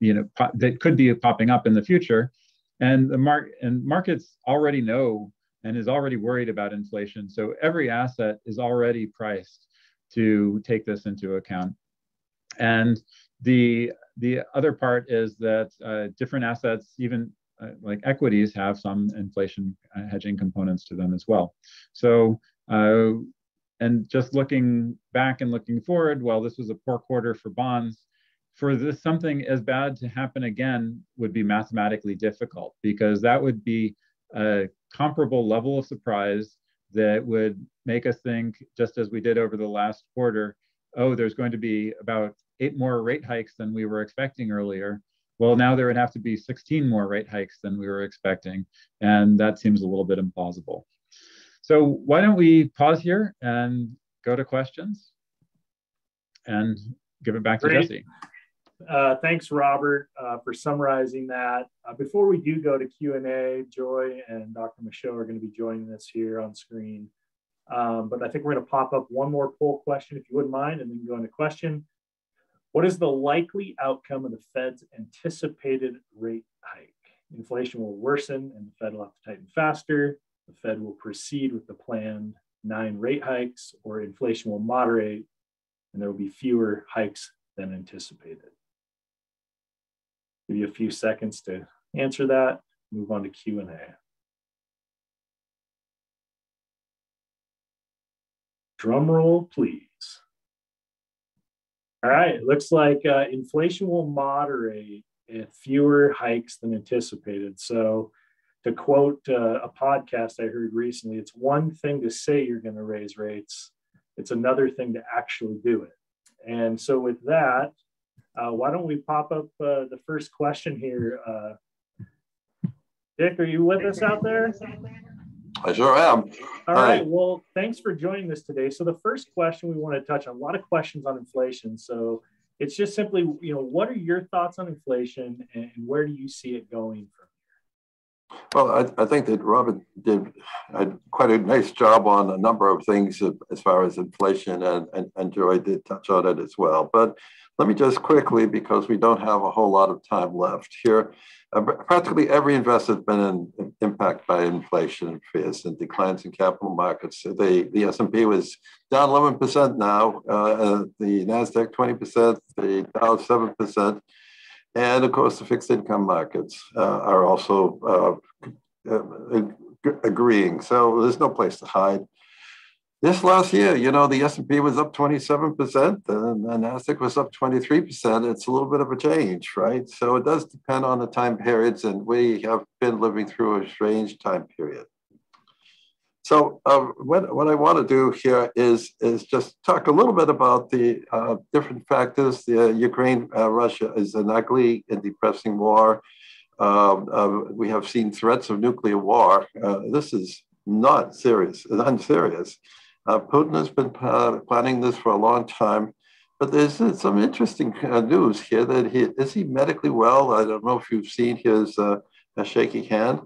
Speaker 2: you know that could be popping up in the future and the mark and markets already know and is already worried about inflation. So every asset is already priced to take this into account. And the the other part is that uh, different assets, even uh, like equities have some inflation uh, hedging components to them as well. So, uh, and just looking back and looking forward, well, this was a poor quarter for bonds. For this something as bad to happen again would be mathematically difficult because that would be a comparable level of surprise that would make us think, just as we did over the last quarter, oh, there's going to be about eight more rate hikes than we were expecting earlier. Well, now there would have to be 16 more rate hikes than we were expecting. And that seems a little bit implausible. So why don't we pause here and go to questions and give it back Great. to Jesse.
Speaker 1: Uh, thanks, Robert, uh, for summarizing that. Uh, before we do go to Q&A, Joy and Dr. Michaud are going to be joining us here on screen. Um, but I think we're going to pop up one more poll question, if you wouldn't mind, and then go into question. What is the likely outcome of the Fed's anticipated rate hike? Inflation will worsen and the Fed will have to tighten faster. The Fed will proceed with the planned nine rate hikes, or inflation will moderate and there will be fewer hikes than anticipated. Give you a few seconds to answer that. Move on to Q&A. Drum roll, please. All right, it looks like uh, inflation will moderate at fewer hikes than anticipated. So, to quote uh, a podcast I heard recently, it's one thing to say you're going to raise rates, it's another thing to actually do it. And so, with that, uh, why don't we pop up uh, the first question here? Uh, Dick, are you with us out there?
Speaker 4: I sure am.
Speaker 1: All Hi. right. Well, thanks for joining us today. So the first question we want to touch on a lot of questions on inflation. So it's just simply, you know, what are your thoughts on inflation and where do you see it going from?
Speaker 4: Well, I, I think that Robert did quite a nice job on a number of things as far as inflation, and, and, and Joy did touch on it as well. But let me just quickly, because we don't have a whole lot of time left here, uh, practically every investor has been in, impacted by inflation and fears and declines in capital markets. The, the S&P was down 11% now, uh, the NASDAQ 20%, the Dow 7%. And of course, the fixed income markets uh, are also uh, uh, agreeing. So there's no place to hide. This last year, you know, the S&P was up 27% and the NASDAQ was up 23%. It's a little bit of a change, right? So it does depend on the time periods and we have been living through a strange time period. So uh, what, what I want to do here is, is just talk a little bit about the uh, different factors. The uh, Ukraine-Russia is an ugly and depressing war. Um, uh, we have seen threats of nuclear war. Uh, this is not serious, unserious. Uh, Putin has been uh, planning this for a long time, but there's uh, some interesting uh, news here that he is he medically well. I don't know if you've seen his uh, shaky hand,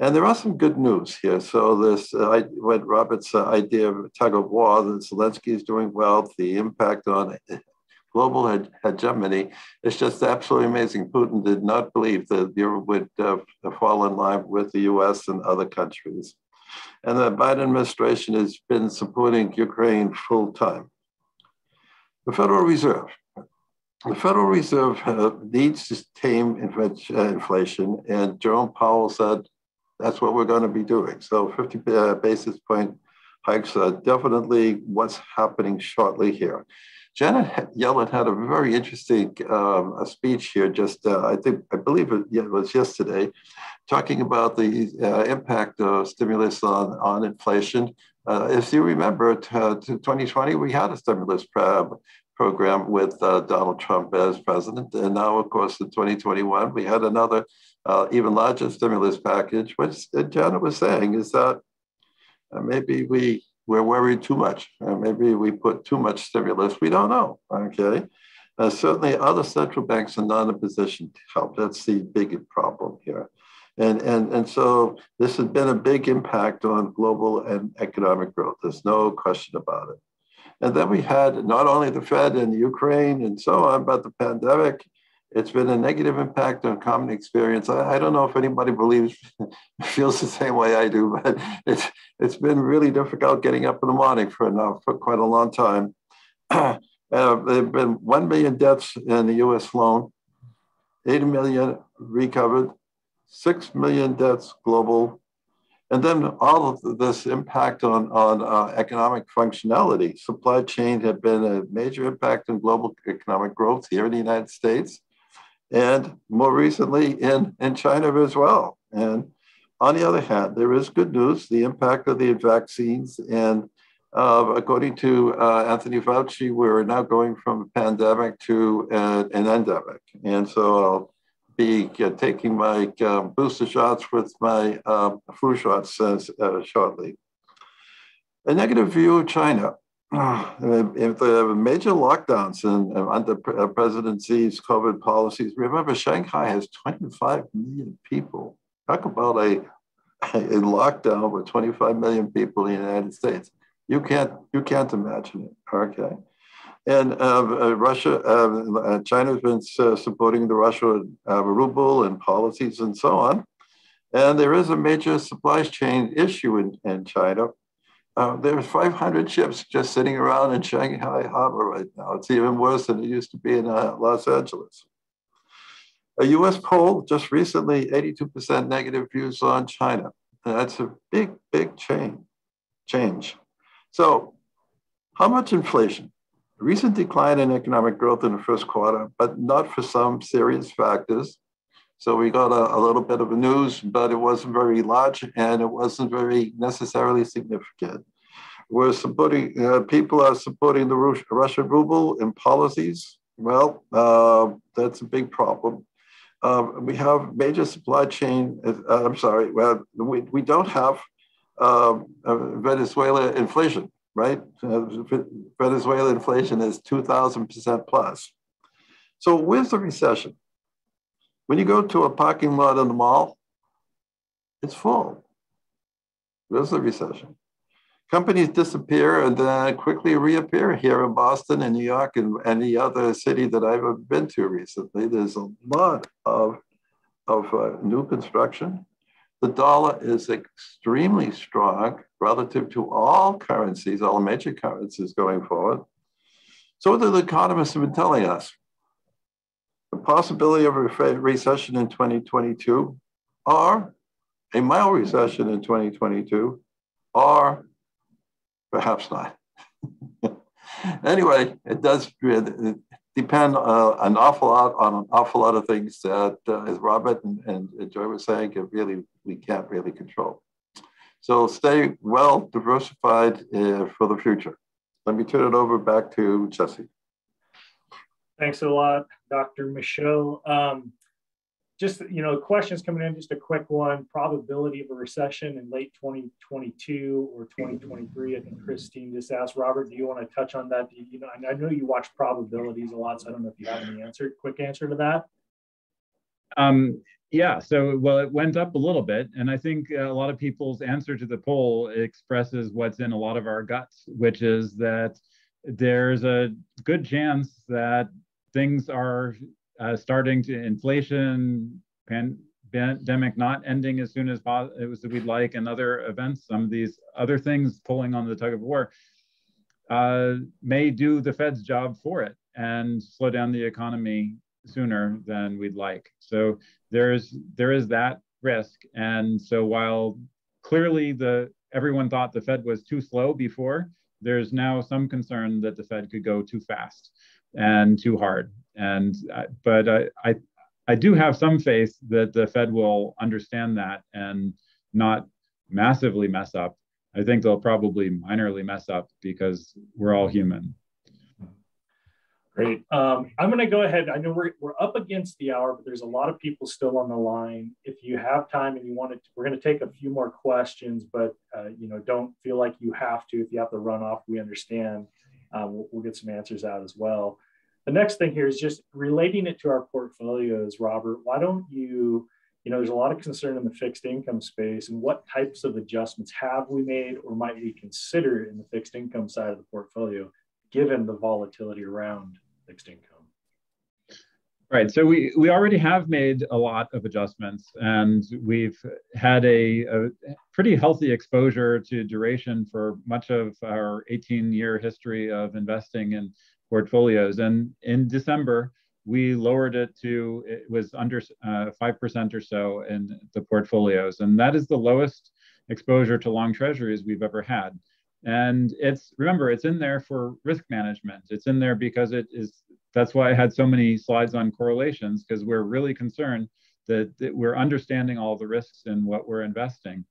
Speaker 4: and there are some good news here. So this, uh, what Robert's idea of tug of war, that Zelensky is doing well, the impact on global hegemony is just absolutely amazing. Putin did not believe that Europe would fall in line with the U.S. and other countries and the Biden administration has been supporting Ukraine full time. The Federal Reserve. The Federal Reserve uh, needs to tame uh, inflation, and Jerome Powell said that's what we're going to be doing. So 50 uh, basis point hikes are definitely what's happening shortly here. Janet Yellen had a very interesting um, speech here. Just uh, I think I believe it was yesterday, talking about the uh, impact of stimulus on, on inflation. Uh, if you remember, t- uh, 2020, we had a stimulus program with uh, Donald Trump as president. And now, of course, in 2021, we had another uh, even larger stimulus package. What Janet was saying is that uh, maybe we, we're worried too much. maybe we put too much stimulus. We don't know. Okay. certainly, other central banks are not in a position to help. That's the big problem here. And, and, and so this has been a big impact on global and economic growth. There's no question about it. And then we had not only the Fed and Ukraine and so on, but the pandemic. It's been a negative impact on common experience. I, I don't know if anybody believes, <laughs> feels the same way I do, but it's, it's been really difficult getting up in the morning for, now, for quite a long time. <clears throat> uh, there have been 1 million deaths in the US alone, 80 million recovered, 6 million deaths global. And then all of this impact on, on uh, economic functionality. Supply chain had been a major impact on global economic growth here in the United States and more recently in, in China as well. And on the other hand, there is good news the impact of the vaccines. And uh, according to uh, Anthony Fauci, we're now going from a pandemic to uh, an endemic. And so I'll be uh, taking my uh, booster shots with my uh, flu shots shortly. A negative view of China. If the major lockdowns and under President Xi's COVID policies, remember Shanghai has 25 million people Talk about a, a lockdown with 25 million people in the United States. You can't you can't imagine it. Okay. And uh, uh Russia, uh, uh China's been uh, supporting the Russian uh, ruble and policies and so on. And there is a major supply chain issue in, in China. Um, there's 500 ships just sitting around in Shanghai harbor right now. It's even worse than it used to be in uh, Los Angeles. A US poll just recently, 82% negative views on China. And that's a big, big change. change. So, how much inflation? Recent decline in economic growth in the first quarter, but not for some serious factors. So we got a, a, little bit of news, but it wasn't very large and it wasn't very necessarily significant. We're supporting, uh, people are supporting the Russian ruble in policies. Well, uh, that's a big problem. Um, we have major supply chain. Uh, I'm sorry, well, we, we don't have um, uh, Venezuela inflation, right? Uh, Venezuela inflation is 2,000% plus. So where's the recession? When you go to a parking lot in the mall, it's full. Where's the recession? companies disappear and then quickly reappear here in Boston and New York and any other city that I've been to recently. There's a lot of, of uh, new construction. The dollar is extremely strong relative to all currencies, all major currencies going forward. So what the economists have been telling us? The possibility of a recession in 2022 or a mild recession in 2022 or perhaps not. <laughs> anyway, it does depend uh, an awful lot on an awful lot of things that, uh, as Robert and, and Joy were saying, it really we can't really control. So stay well diversified uh, for the future. Let me turn it over back to Jesse.
Speaker 1: Thanks a lot, Dr. Michaud. Um, just you know questions coming in just a quick one probability of a recession in late 2022 or 2023 i think christine just asked robert do you want to touch on that you, you know i know you watch probabilities a lot so i don't know if you have any answer quick answer to that
Speaker 2: um, yeah so well it went up a little bit and i think a lot of people's answer to the poll expresses what's in a lot of our guts which is that there's a good chance that things are uh, starting to inflation, pandemic not ending as soon as was we'd like, and other events, some of these other things pulling on the tug of war, uh, may do the Fed's job for it and slow down the economy sooner than we'd like. So there's there is that risk, and so while clearly the everyone thought the Fed was too slow before, there's now some concern that the Fed could go too fast and too hard. And but I, I I do have some faith that the Fed will understand that and not massively mess up. I think they'll probably minorly mess up because we're all human.
Speaker 1: Great. Um, I'm going to go ahead. I know we're, we're up against the hour, but there's a lot of people still on the line. If you have time and you want to, we're going to take a few more questions, but uh, you know, don't feel like you have to. If you have to run off, we understand. Um, we'll, we'll, get some answers out as well the next thing here is just relating it to our portfolios, Robert. Why don't you, you know, there's a lot of concern in the fixed income space and what types of adjustments have we made or might we consider in the fixed income side of the portfolio, given the volatility around fixed income?
Speaker 2: Right. So we, we already have made a lot of adjustments and we've had a, a, pretty healthy exposure to duration for much of our 18 year history of investing in portfolios. And in December, we lowered it to it was under uh, five percent or so in the portfolios, and that is the lowest exposure to long treasuries we've ever had. And it's remember, it's in there for risk management. It's in there because it is. That's why I had so many slides on correlations because we're really concerned that, that we're understanding all the risks in what we're investing.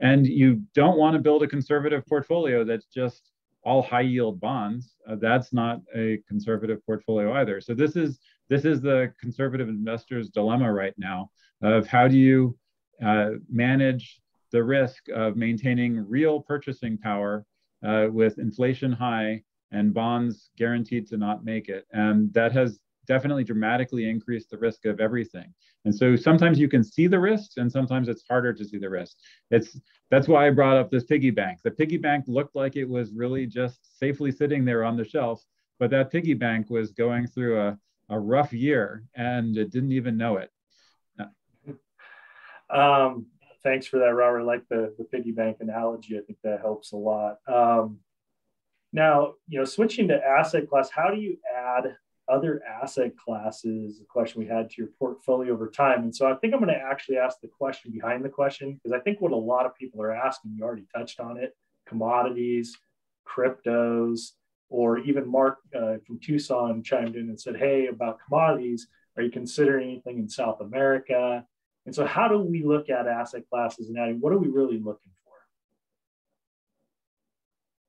Speaker 2: And you don't want to build a conservative portfolio that's just all high yield bonds. Uh, that's not a conservative portfolio either. So this is this is the conservative investor's dilemma right now of how do you uh, manage the risk of maintaining real purchasing power uh, with inflation high and bonds guaranteed to not make it. And that has definitely dramatically increase the risk of everything. And so sometimes you can see the risks and sometimes it's harder to see the risks. It's that's why I brought up this piggy bank. The piggy bank looked like it was really just safely sitting there on the shelf, but that piggy bank was going through a, a rough year and it didn't even know it.
Speaker 1: Um, thanks for that, Robert. I like the, the piggy bank analogy. I think that helps a lot. Um, now, you know, switching to asset class, how do you add other asset classes? The question we had to your portfolio over time. And so I think I'm going to actually ask the question behind the question because I think what a lot of people are asking, you already touched on it commodities, cryptos, or even Mark uh, from Tucson chimed in and said, Hey, about commodities, are you considering anything in South America? And so, how do we look at asset classes and? What are we really looking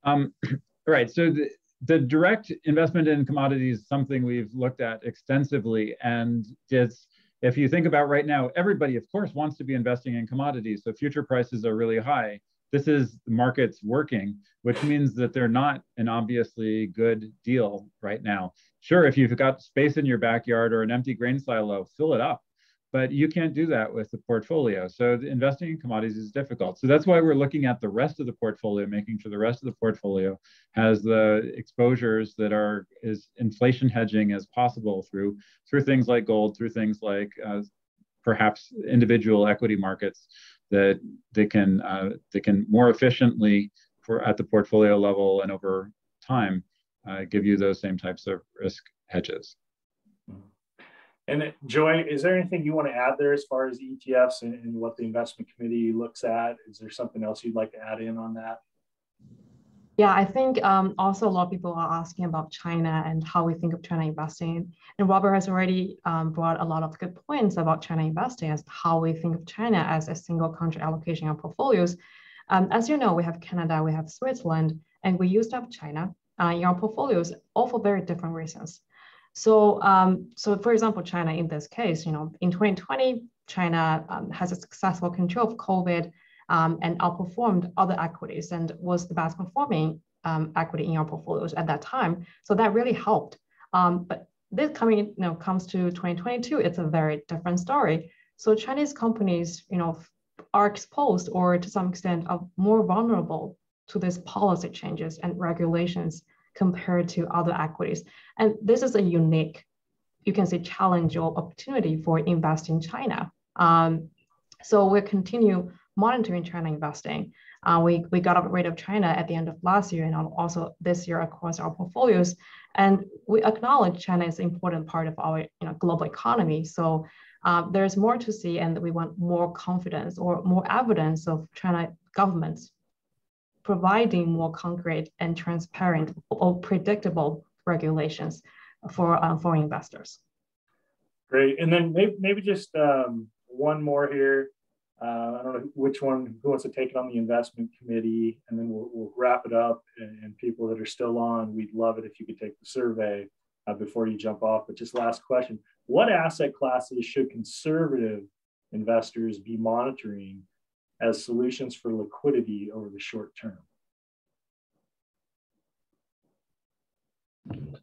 Speaker 2: for? Um, <clears throat> right. So, the, the direct investment in commodities is something we've looked at extensively. And it's, if you think about right now, everybody, of course, wants to be investing in commodities. So, future prices are really high. This is markets working, which means that they're not an obviously good deal right now. Sure, if you've got space in your backyard or an empty grain silo, fill it up but you can't do that with the portfolio. So investing in commodities is difficult. So that's why we're looking at the rest of the portfolio, making sure the rest of the portfolio has the exposures that are as inflation hedging as possible through through things like gold, through things like uh, perhaps individual equity markets that they can uh, they can more efficiently for at the portfolio level and over time uh, give you those same types of risk hedges.
Speaker 1: And Joy, is there anything you want to add there as far as ETFs and, and, what the investment committee looks at? Is there something else you'd like to add in on that?
Speaker 3: Yeah, I think um, also a lot of people are asking about China and how we think of China investing. And Robert has already um, brought a lot of good points about China investing as how we think of China as a single country allocation of portfolios. Um, as you know, we have Canada, we have Switzerland, and we used to have China uh, in our portfolios, all for very different reasons. So, um, so for example, China in this case, you know, in 2020, China um, has a successful control of COVID um, and outperformed other equities and was the best performing um, equity in our portfolios at that time. So that really helped. Um, but this coming, you know, comes to 2022, it's a very different story. So Chinese companies, you know, are exposed or to some extent are more vulnerable to these policy changes and regulations compared to other equities. And this is a unique, you can say, challenge or opportunity for investing in China. Um, so we'll continue monitoring China investing. Uh, we, we got rid of China at the end of last year and also this year across our portfolios. And we acknowledge China is an important part of our you know, global economy. So uh, there's more to see and we want more confidence or more evidence of China government's providing more concrete and transparent or predictable regulations for uh, foreign investors.
Speaker 1: Great. And then maybe, maybe just um, one more here. Uh, I don't know which one, who wants to take it on the investment committee, and then we'll, we'll wrap it up. And, and, people that are still on, we'd love it if you could take the survey uh, before you jump off. But just last question What asset classes should conservative investors be monitoring as solutions for liquidity over the short term?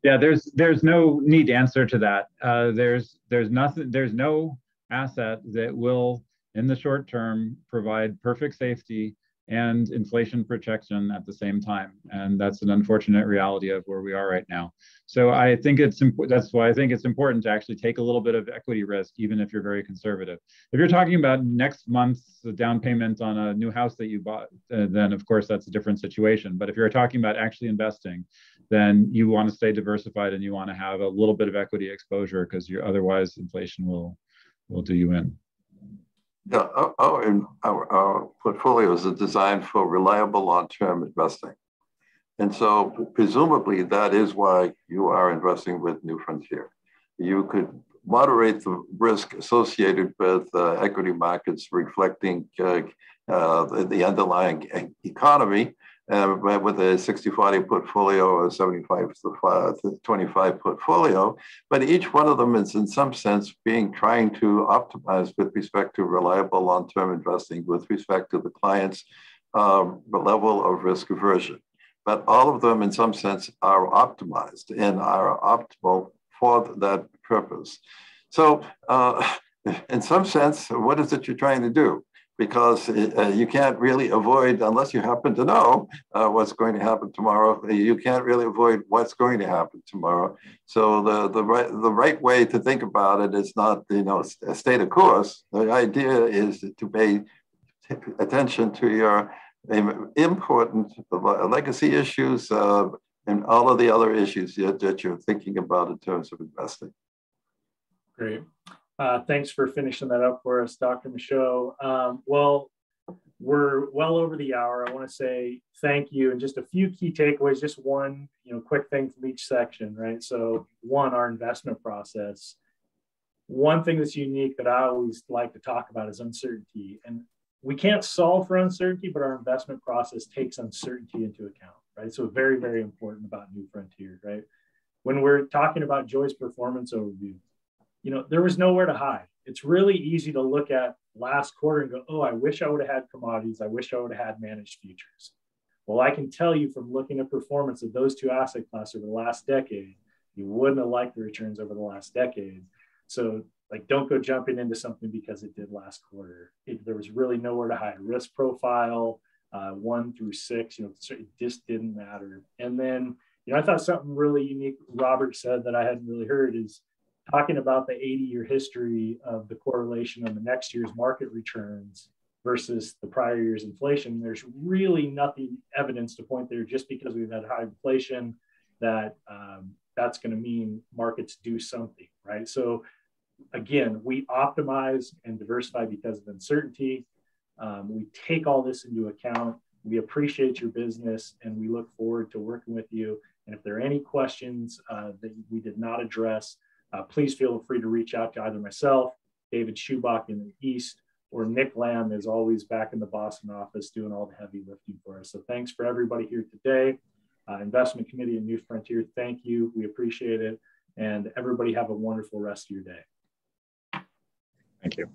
Speaker 2: Yeah, there's there's no neat answer to that. Uh, there's there's nothing there's no asset that will in the short term provide perfect safety and inflation protection at the same time. And that's an unfortunate reality of where we are right now. So I think it's important. That's why I think it's important to actually take a little bit of equity risk, even if you're very conservative. If you're talking about next month's down payment on a new house that you bought, uh, then of course that's a different situation. But if you're talking about actually investing, then you want to stay diversified and you want to have a little bit of equity exposure because otherwise inflation will will do you in.
Speaker 4: Yeah, our, our, our portfolios are designed for reliable long-term investing. And so presumably that is why you are investing with New Frontier. You could moderate the risk associated with uh, equity markets reflecting uh, uh, the underlying economy uh, with a 60-40 portfolio or 75-25 portfolio, but each one of them is in some sense being trying to optimize with respect to reliable long-term investing with respect to the client's um, level of risk aversion. But all of them in some sense are optimized and are optimal for that purpose. So uh, <laughs> in some sense, what is it you're trying to do? Because uh, you can't really avoid, unless you happen to know uh, what's going to happen tomorrow, you can't really avoid what's going to happen tomorrow. So the, the, right, the right way to think about it is not, you know, a state of course. The idea is to pay attention to your important legacy issues uh, and all of the other issues that you're thinking about in terms of investing.
Speaker 1: Great. Uh, thanks for finishing that up for us, Dr. Michaud. Um, well, we're well over the hour. I want to say thank you and just a few key takeaways. Just one, you know, quick thing from each section, right? So, one, our investment process. One thing that's unique that I always like to talk about is uncertainty, and we can't solve for uncertainty, but our investment process takes uncertainty into account, right? So, very, very important about New Frontier, right? When we're talking about Joy's performance overview, you know, there was nowhere to hide. It's really easy to look at last quarter and go, oh, I wish I would have had commodities. I wish I would have had managed futures. Well, I can tell you from looking at performance of those two asset classes over the last decade, you wouldn't have liked the returns over the last decade. So, like, don't go jumping into something because it did last quarter. It, there was really nowhere to hide. Risk profile, uh, one through six, you know, it just didn't matter. And then, you know, I thought something really unique Robert said that I hadn't really heard is talking about the 80 year history of the correlation of the next year's market returns versus the prior year's inflation, there's really nothing evidence to point there just because we've had high inflation that um, that's going to mean markets do something, right? So again, we optimize and diversify because of uncertainty. Um, we take all this into account. We appreciate your business and we look forward to working with you. And if there are any questions uh, that we did not address, uh, please feel free to reach out to either myself, David Schubach in the East, or Nick Lamb is always back in the Boston office doing all the heavy lifting for us. So thanks for everybody here today. Uh, Investment Committee and New Frontier, thank you. We appreciate it. And everybody have a wonderful rest of your day.
Speaker 2: Thank you.